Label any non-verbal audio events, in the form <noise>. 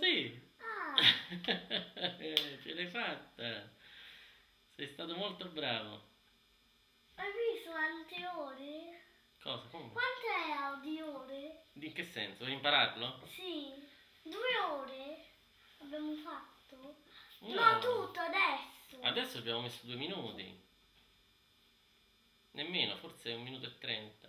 Sì, ah. <laughs> Ce l'hai fatta. Sei stato molto bravo. Hai visto quante ore? Cosa? Come? Quante è di ore? In che senso? Vuoi impararlo? Sì, due ore abbiamo fatto. No. No, tutto adesso. Adesso abbiamo messo due minuti. Nemmeno, forse un minuto e trenta.